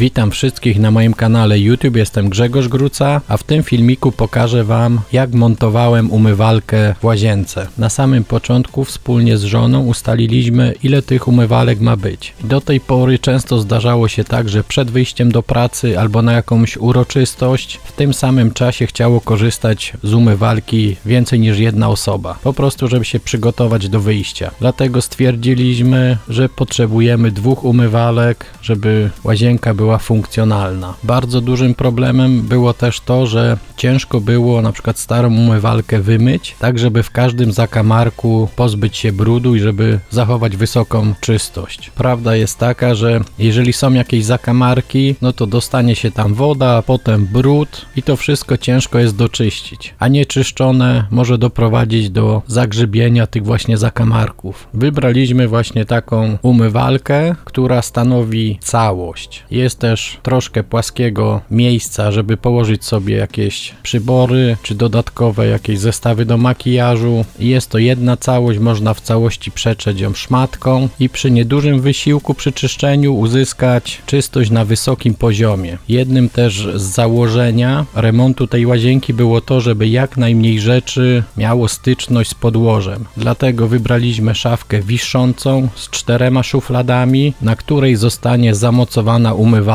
Witam wszystkich na moim kanale YouTube, jestem Grzegorz Gruca, a w tym filmiku pokażę Wam jak montowałem umywalkę w łazience. Na samym początku wspólnie z żoną ustaliliśmy ile tych umywalek ma być. Do tej pory często zdarzało się tak, że przed wyjściem do pracy albo na jakąś uroczystość w tym samym czasie chciało korzystać z umywalki więcej niż jedna osoba. Po prostu, żeby się przygotować do wyjścia. Dlatego stwierdziliśmy, że potrzebujemy dwóch umywalek, żeby łazienka była funkcjonalna. Bardzo dużym problemem było też to, że ciężko było na przykład starą umywalkę wymyć, tak żeby w każdym zakamarku pozbyć się brudu i żeby zachować wysoką czystość. Prawda jest taka, że jeżeli są jakieś zakamarki, no to dostanie się tam woda, potem brud i to wszystko ciężko jest doczyścić. A nieczyszczone może doprowadzić do zagrzybienia tych właśnie zakamarków. Wybraliśmy właśnie taką umywalkę, która stanowi całość. Jest też troszkę płaskiego miejsca, żeby położyć sobie jakieś przybory, czy dodatkowe jakieś zestawy do makijażu. Jest to jedna całość, można w całości przetrzeć ją szmatką i przy niedużym wysiłku przy czyszczeniu uzyskać czystość na wysokim poziomie. Jednym też z założenia remontu tej łazienki było to, żeby jak najmniej rzeczy miało styczność z podłożem. Dlatego wybraliśmy szafkę wiszącą z czterema szufladami, na której zostanie zamocowana umywalka.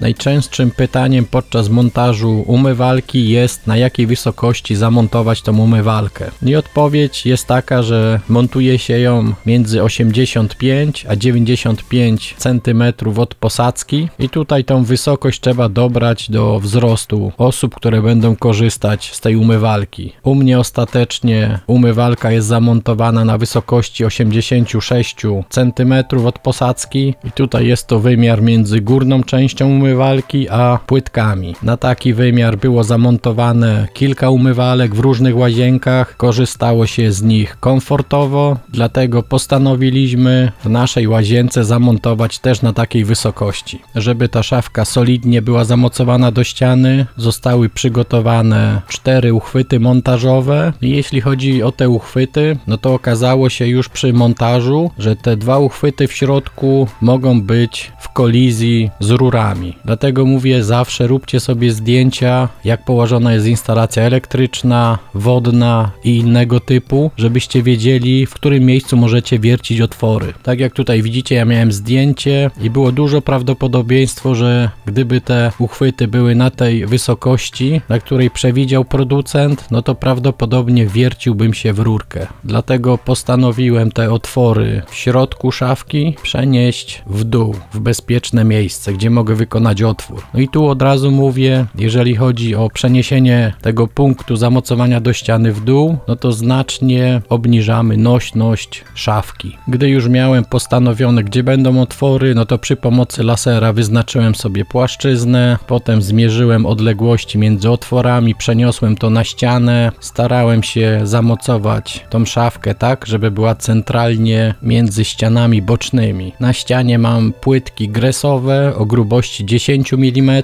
Najczęstszym pytaniem podczas montażu umywalki jest na jakiej wysokości zamontować tą umywalkę. I odpowiedź jest taka, że montuje się ją między 85 a 95 cm od posadzki i tutaj tą wysokość trzeba dobrać do wzrostu osób, które będą korzystać z tej umywalki. U mnie ostatecznie umywalka jest zamontowana na wysokości 86 cm od posadzki i tutaj jest to wymiar między górną częścią umywalki a płytkami. Na taki wymiar było zamontowane kilka umywalek w różnych łazienkach, korzystało się z nich komfortowo, dlatego postanowiliśmy w naszej łazience zamontować też na takiej wysokości. Żeby ta szafka solidnie była zamocowana do ściany, zostały przygotowane cztery uchwyty montażowe jeśli chodzi o te uchwyty, no to okazało się już przy montażu, że te dwa uchwyty w środku mogą być w kolizji z rurami. Dlatego mówię zawsze róbcie sobie zdjęcia jak położona jest instalacja elektryczna, wodna i innego typu, żebyście wiedzieli w którym miejscu możecie wiercić otwory. Tak jak tutaj widzicie ja miałem zdjęcie i było dużo prawdopodobieństwo, że gdyby te uchwyty były na tej wysokości, na której przewidział producent, no to prawdopodobnie wierciłbym się w rurkę. Dlatego postanowiłem te otwory w środku szafki przenieść w dół, w bezpieczne miejsce, gdzie mogę wykonać otwór. No i tu od razu mówię, jeżeli chodzi o przeniesienie tego punktu zamocowania do ściany w dół, no to znacznie obniżamy nośność szafki. Gdy już miałem postanowione, gdzie będą otwory, no to przy pomocy lasera wyznaczyłem sobie płaszczyznę, potem zmierzyłem odległości między otworami, przeniosłem to na ścianę, starałem się zamocować tą szafkę tak, żeby była centralnie między ścianami bocznymi. Na ścianie mam płytki gresowe grubości 10 mm,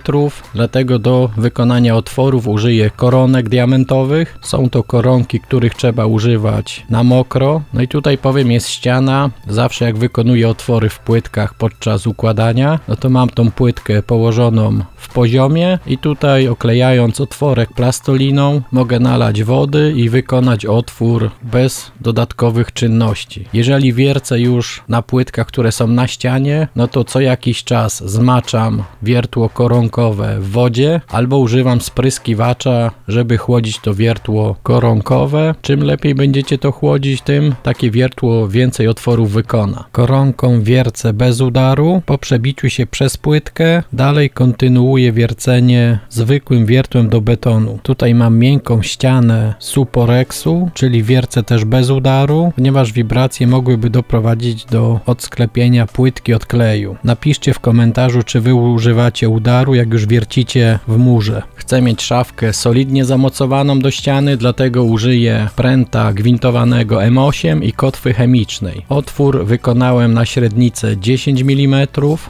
dlatego do wykonania otworów użyję koronek diamentowych. Są to koronki, których trzeba używać na mokro. No i tutaj powiem jest ściana. Zawsze jak wykonuję otwory w płytkach podczas układania, no to mam tą płytkę położoną w poziomie i tutaj oklejając otworek plastoliną mogę nalać wody i wykonać otwór bez dodatkowych czynności. Jeżeli wiercę już na płytkach, które są na ścianie, no to co jakiś czas zmaczam wiertło koronkowe w wodzie albo używam spryskiwacza, żeby chłodzić to wiertło koronkowe. Czym lepiej będziecie to chłodzić, tym takie wiertło więcej otworów wykona. Koronką wiercę bez udaru, po przebiciu się przez płytkę, dalej kontynuuję wiercenie zwykłym wiertłem do betonu. Tutaj mam miękką ścianę suporexu, czyli wiercę też bez udaru, ponieważ wibracje mogłyby doprowadzić do odsklepienia płytki od kleju. Napiszcie w komentarzu, czy wy używacie udaru, jak już wiercicie w murze. Chcę mieć szafkę solidnie zamocowaną do ściany, dlatego użyję pręta gwintowanego M8 i kotwy chemicznej. Otwór wykonałem na średnicę 10 mm,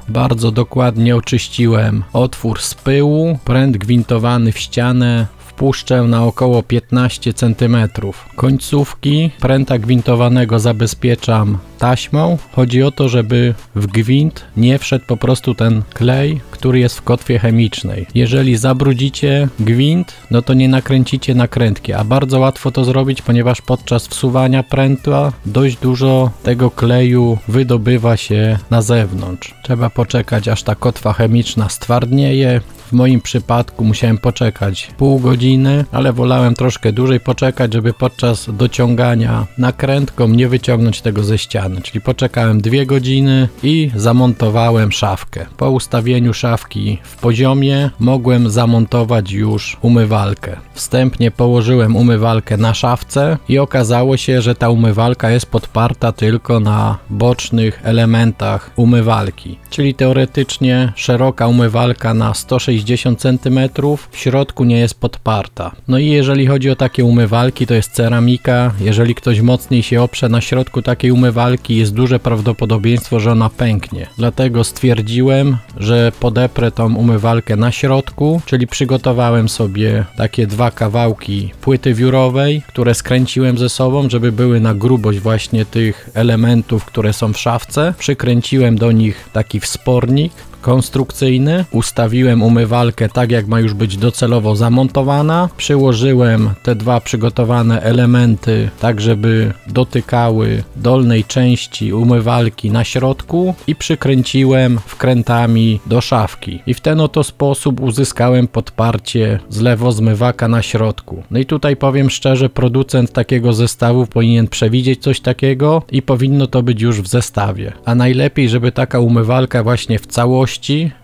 bardzo dokładnie oczyściłem otwór z pyłu, pręt gwintowany w ścianę wpuszczę na około 15 cm. Końcówki pręta gwintowanego zabezpieczam taśmą. Chodzi o to, żeby w gwint nie wszedł po prostu ten klej, który jest w kotwie chemicznej. Jeżeli zabrudzicie gwint, no to nie nakręcicie nakrętki, a bardzo łatwo to zrobić, ponieważ podczas wsuwania prętła dość dużo tego kleju wydobywa się na zewnątrz. Trzeba poczekać aż ta kotwa chemiczna stwardnieje, w moim przypadku musiałem poczekać pół godziny, ale wolałem troszkę dłużej poczekać, żeby podczas dociągania nakrętką nie wyciągnąć tego ze ściany. Czyli poczekałem dwie godziny i zamontowałem szafkę. Po ustawieniu szafki w poziomie mogłem zamontować już umywalkę. Wstępnie położyłem umywalkę na szafce i okazało się, że ta umywalka jest podparta tylko na bocznych elementach umywalki. Czyli teoretycznie szeroka umywalka na 160 60 cm, w środku nie jest podparta. No i jeżeli chodzi o takie umywalki, to jest ceramika. Jeżeli ktoś mocniej się oprze na środku takiej umywalki, jest duże prawdopodobieństwo, że ona pęknie. Dlatego stwierdziłem, że podeprę tą umywalkę na środku, czyli przygotowałem sobie takie dwa kawałki płyty wiórowej, które skręciłem ze sobą, żeby były na grubość właśnie tych elementów, które są w szafce. Przykręciłem do nich taki wspornik, konstrukcyjny. Ustawiłem umywalkę tak, jak ma już być docelowo zamontowana. Przyłożyłem te dwa przygotowane elementy tak, żeby dotykały dolnej części umywalki na środku i przykręciłem wkrętami do szafki. I w ten oto sposób uzyskałem podparcie zlewozmywaka na środku. No i tutaj powiem szczerze, producent takiego zestawu powinien przewidzieć coś takiego i powinno to być już w zestawie. A najlepiej, żeby taka umywalka właśnie w całości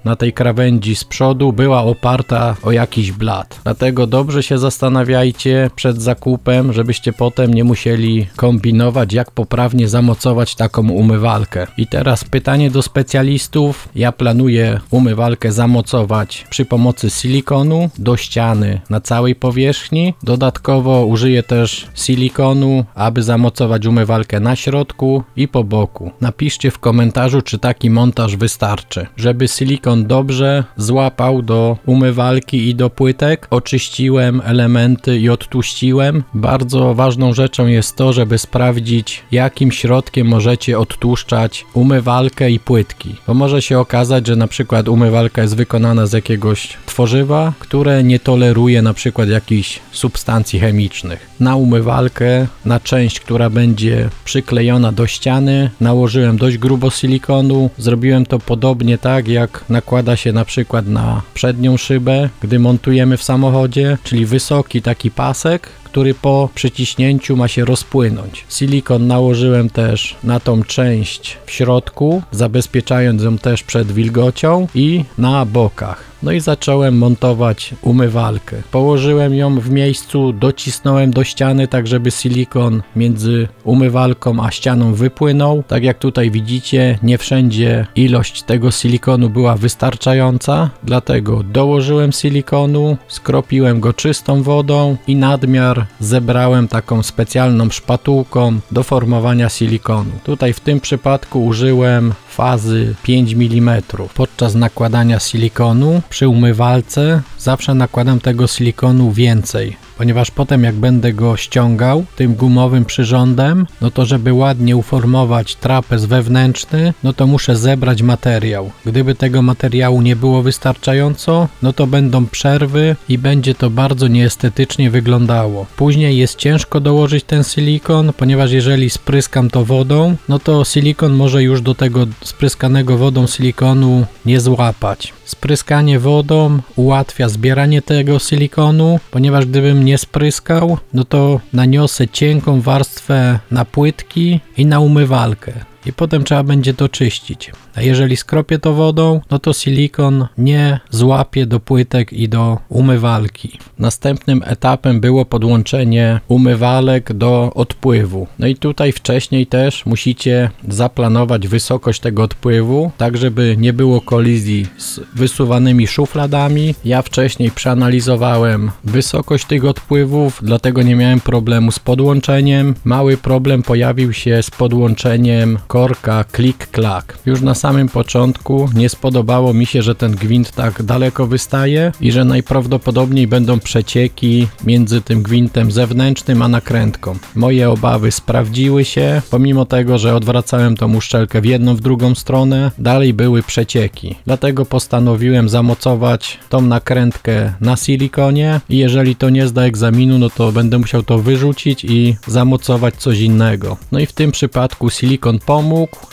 na tej krawędzi z przodu była oparta o jakiś blat. Dlatego dobrze się zastanawiajcie przed zakupem, żebyście potem nie musieli kombinować, jak poprawnie zamocować taką umywalkę. I teraz pytanie do specjalistów. Ja planuję umywalkę zamocować przy pomocy silikonu do ściany na całej powierzchni. Dodatkowo użyję też silikonu, aby zamocować umywalkę na środku i po boku. Napiszcie w komentarzu, czy taki montaż wystarczy. Żeby żeby silikon dobrze złapał do umywalki i do płytek. Oczyściłem elementy i odtłuściłem. Bardzo ważną rzeczą jest to, żeby sprawdzić jakim środkiem możecie odtłuszczać umywalkę i płytki. Bo może się okazać, że na przykład umywalka jest wykonana z jakiegoś tworzywa, które nie toleruje na przykład jakichś substancji chemicznych. Na umywalkę, na część, która będzie przyklejona do ściany, nałożyłem dość grubo silikonu. Zrobiłem to podobnie tak, jak nakłada się na przykład na przednią szybę, gdy montujemy w samochodzie, czyli wysoki taki pasek, który po przyciśnięciu ma się rozpłynąć. Silikon nałożyłem też na tą część w środku, zabezpieczając ją też przed wilgocią i na bokach. No i zacząłem montować umywalkę. Położyłem ją w miejscu, docisnąłem do ściany, tak żeby silikon między umywalką a ścianą wypłynął. Tak jak tutaj widzicie, nie wszędzie ilość tego silikonu była wystarczająca, dlatego dołożyłem silikonu, skropiłem go czystą wodą i nadmiar zebrałem taką specjalną szpatułką do formowania silikonu. Tutaj w tym przypadku użyłem fazy 5 mm. Podczas nakładania silikonu przy umywalce zawsze nakładam tego silikonu więcej ponieważ potem jak będę go ściągał tym gumowym przyrządem, no to żeby ładnie uformować trapez wewnętrzny, no to muszę zebrać materiał. Gdyby tego materiału nie było wystarczająco, no to będą przerwy i będzie to bardzo nieestetycznie wyglądało. Później jest ciężko dołożyć ten silikon, ponieważ jeżeli spryskam to wodą, no to silikon może już do tego spryskanego wodą silikonu nie złapać. Spryskanie wodą ułatwia zbieranie tego silikonu, ponieważ gdybym nie spryskał, no to naniosę cienką warstwę na płytki i na umywalkę i potem trzeba będzie to czyścić. A jeżeli skropię to wodą, no to silikon nie złapie do płytek i do umywalki. Następnym etapem było podłączenie umywalek do odpływu. No i tutaj wcześniej też musicie zaplanować wysokość tego odpływu, tak żeby nie było kolizji z wysuwanymi szufladami. Ja wcześniej przeanalizowałem wysokość tych odpływów, dlatego nie miałem problemu z podłączeniem. Mały problem pojawił się z podłączeniem korka klik-klak. Już na samym początku nie spodobało mi się, że ten gwint tak daleko wystaje i że najprawdopodobniej będą przecieki między tym gwintem zewnętrznym a nakrętką. Moje obawy sprawdziły się, pomimo tego, że odwracałem tą uszczelkę w jedną, w drugą stronę, dalej były przecieki. Dlatego postanowiłem zamocować tą nakrętkę na silikonie i jeżeli to nie zda egzaminu, no to będę musiał to wyrzucić i zamocować coś innego. No i w tym przypadku silikon pomógł.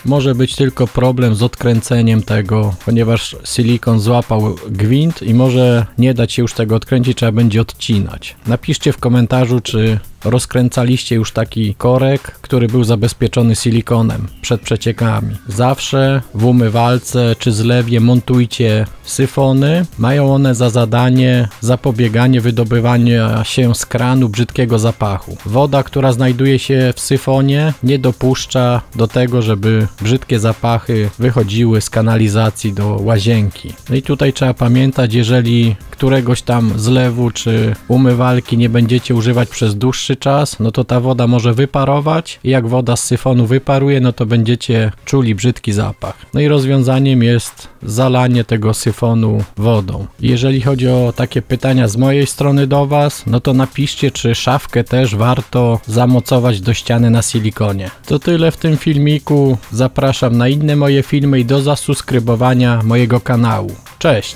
Może być tylko problem z odkręceniem tego, ponieważ silikon złapał gwint i może nie dać się już tego odkręcić, trzeba będzie odcinać. Napiszcie w komentarzu, czy rozkręcaliście już taki korek, który był zabezpieczony silikonem przed przeciekami. Zawsze w umywalce czy zlewie montujcie syfony. Mają one za zadanie zapobieganie wydobywania się z kranu brzydkiego zapachu. Woda, która znajduje się w syfonie nie dopuszcza do tego, żeby brzydkie zapachy wychodziły z kanalizacji do łazienki. No i tutaj trzeba pamiętać, jeżeli któregoś tam zlewu czy umywalki nie będziecie używać przez dłuższy czas, no to ta woda może wyparować i jak woda z syfonu wyparuje, no to będziecie czuli brzydki zapach. No i rozwiązaniem jest zalanie tego syfonu wodą. Jeżeli chodzi o takie pytania z mojej strony do Was, no to napiszcie, czy szafkę też warto zamocować do ściany na silikonie. To tyle w tym filmiku. Zapraszam na inne moje filmy i do zasubskrybowania mojego kanału. Cześć!